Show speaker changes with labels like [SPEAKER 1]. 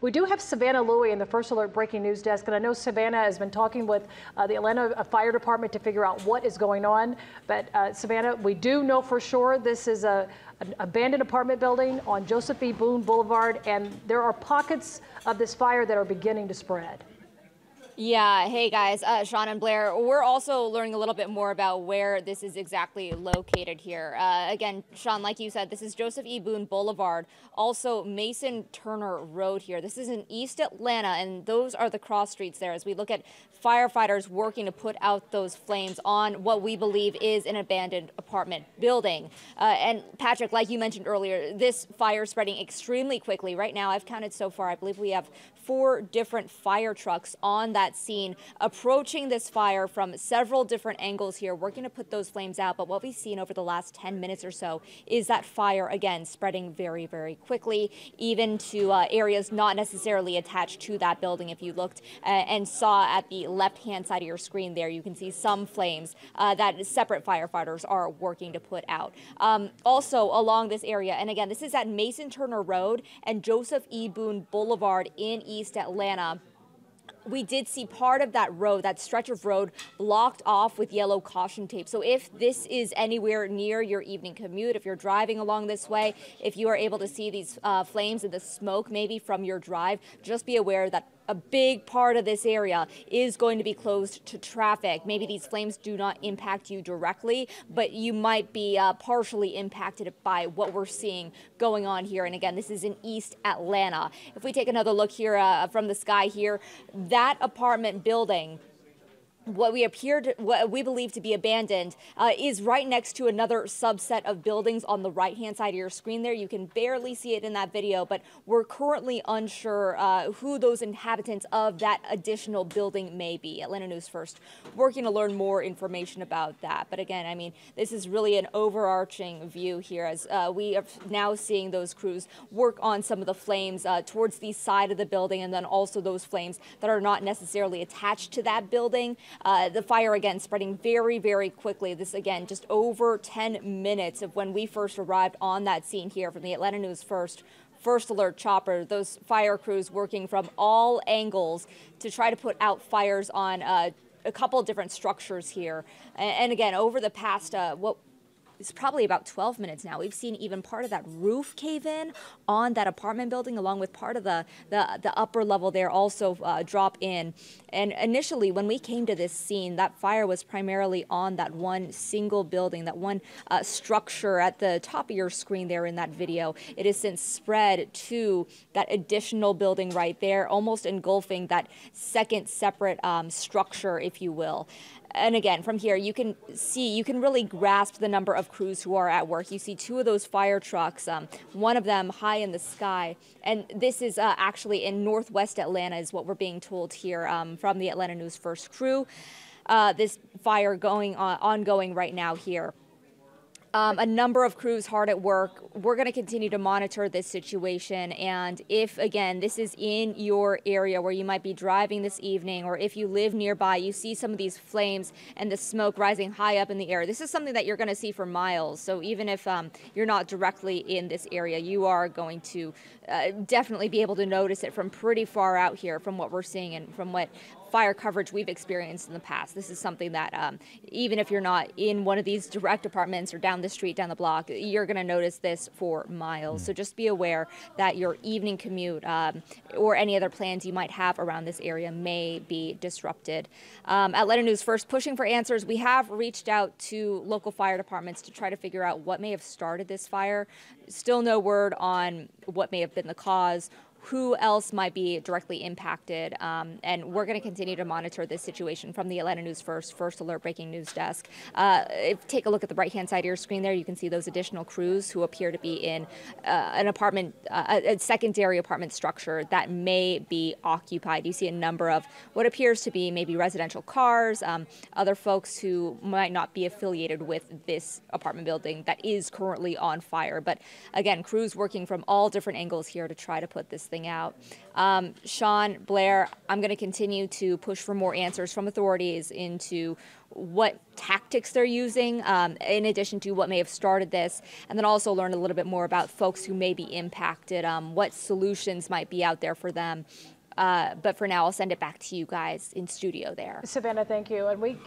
[SPEAKER 1] We do have Savannah Louie in the First Alert Breaking News Desk, and I know Savannah has been talking with uh, the Atlanta Fire Department to figure out what is going on. But uh, Savannah, we do know for sure this is a an abandoned apartment building on Joseph E. Boone Boulevard, and there are pockets of this fire that are beginning to spread.
[SPEAKER 2] Yeah, hey guys, uh, Sean and Blair. We're also learning a little bit more about where this is exactly located here. Uh, again, Sean, like you said, this is Joseph E. Boone Boulevard, also Mayson Turner Road here. This is in East Atlanta, and those are the cross streets there as we look at firefighters working to put out those flames on what we believe is an abandoned apartment building. Uh, and Patrick, like you mentioned earlier, this fire spreading extremely quickly. Right now, I've counted so far, I believe we have four different fire trucks on that scene, approaching this fire from several different angles here, working to put those flames out. But what we've seen over the last 10 minutes or so is that fire, again, spreading very, very quickly, even to uh, areas not necessarily attached to that building. If you looked uh, and saw at the left-hand side of your screen there, you can see some flames uh, that separate firefighters are working to put out. Um, also along this area, and again, this is at Mayson Turner Road and Joseph E. Boone Boulevard in East Atlanta we did see part of that road, that stretch of road, blocked off with yellow caution tape. So if this is anywhere near your evening commute, if you're driving along this way, if you are able to see these uh, flames and the smoke maybe from your drive, just be aware that a big part of this area is going to be closed to traffic. Maybe these flames do not impact you directly, but you might be uh, partially impacted by what we're seeing going on here. And again, this is in East Atlanta. If we take another look here uh, from the sky here, that apartment building what we appear what we believe to be abandoned uh, is right next to another subset of buildings on the right hand side of your screen there. You can barely see it in that video, but we're currently unsure uh, who those inhabitants of that additional building may be. Atlanta News First working to learn more information about that. But again, I mean, this is really an overarching view here as uh, we are now seeing those crews work on some of the flames uh, towards the side of the building and then also those flames that are not necessarily attached to that building. Uh, the fire again spreading very, very quickly. This again, just over 10 minutes of when we first arrived on that scene here from the Atlanta News First first alert chopper, those fire crews working from all angles to try to put out fires on uh, a couple different structures here. And, and again, over the past, uh, what it's probably about 12 minutes now. We've seen even part of that roof cave in on that apartment building, along with part of the, the, the upper level there also uh, drop in. And initially, when we came to this scene, that fire was primarily on that one single building, that one uh, structure at the top of your screen there in that video. It has since spread to that additional building right there, almost engulfing that second separate um, structure, if you will and again, from here, you can see, you can really grasp the number of crews who are at work. You see two of those fire trucks, um, one of them high in the sky. And this is uh, actually in northwest Atlanta, is what we're being told here um, from the Atlanta News First crew. Uh, this fire going on, ongoing right now here. Um, a number of crews hard at work. We're going to continue to monitor this situation. And if, again, this is in your area where you might be driving this evening, or if you live nearby, you see some of these flames and the smoke rising high up in the air. This is something that you're going to see for miles. So even if um, you're not directly in this area, you are going to uh, definitely be able to notice it from pretty far out here from what we're seeing and from what fire coverage we've experienced in the past. This is something that um, even if you're not in one of these direct apartments or down the street, down the block, you're going to notice this for miles. So just be aware that your evening commute um, or any other plans you might have around this area may be disrupted. Um, Letter News First, pushing for answers. We have reached out to local fire departments to try to figure out what may have started this fire. Still no word on what may have been the cause who else might be directly impacted. Um, and we're going to continue to monitor this situation from the Atlanta News First, First Alert Breaking News Desk. Uh, if, take a look at the right hand side of your screen there. You can see those additional crews who appear to be in uh, an apartment, uh, a secondary apartment structure that may be occupied. You see a number of what appears to be maybe residential cars, um, other folks who might not be affiliated with this apartment building that is currently on fire. But again, crews working from all different angles here to try to put this thing out. Um, Sean, Blair, I'm going to continue to push for more answers from authorities into what tactics they're using, um, in addition to what may have started this, and then also learn a little bit more about folks who may be impacted, um, what solutions might be out there for them. Uh, but for now, I'll send it back to you guys in studio there.
[SPEAKER 1] Savannah, thank you. And we